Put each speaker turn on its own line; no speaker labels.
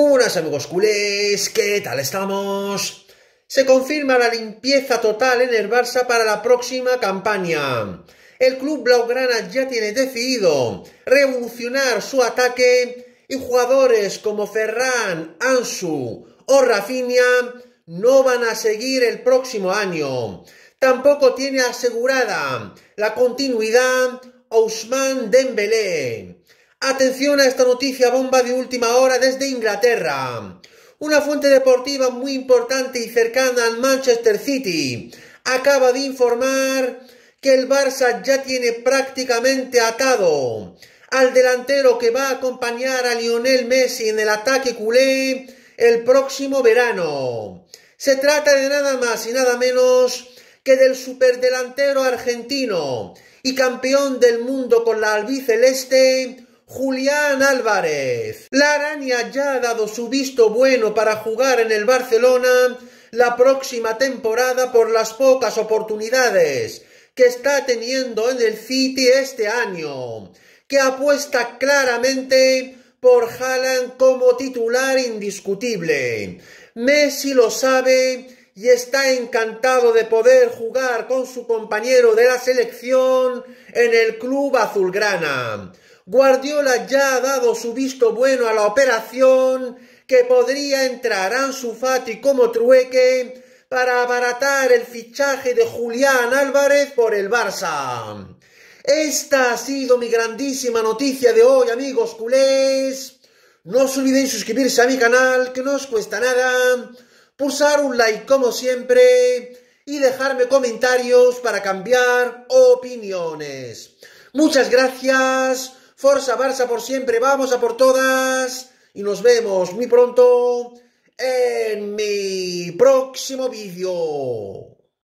Buenas amigos culés, ¿qué tal estamos? Se confirma la limpieza total en el Barça para la próxima campaña. El club blaugrana ya tiene decidido revolucionar su ataque y jugadores como Ferran, Ansu o Rafinha no van a seguir el próximo año. Tampoco tiene asegurada la continuidad Ousmane Dembélé. Atención a esta noticia bomba de última hora desde Inglaterra. Una fuente deportiva muy importante y cercana al Manchester City acaba de informar que el Barça ya tiene prácticamente atado al delantero que va a acompañar a Lionel Messi en el ataque culé el próximo verano. Se trata de nada más y nada menos que del superdelantero argentino y campeón del mundo con la albiceleste Julián Álvarez. La araña ya ha dado su visto bueno para jugar en el Barcelona la próxima temporada por las pocas oportunidades que está teniendo en el City este año, que apuesta claramente por Haaland como titular indiscutible. Messi lo sabe y está encantado de poder jugar con su compañero de la selección en el club azulgrana. Guardiola ya ha dado su visto bueno a la operación que podría entrar Ansu Fati como trueque para abaratar el fichaje de Julián Álvarez por el Barça. Esta ha sido mi grandísima noticia de hoy, amigos culés. No os olvidéis suscribirse a mi canal, que no os cuesta nada, pulsar un like como siempre y dejarme comentarios para cambiar opiniones. Muchas gracias Forza Barça por siempre, vamos a por todas y nos vemos muy pronto en mi próximo vídeo.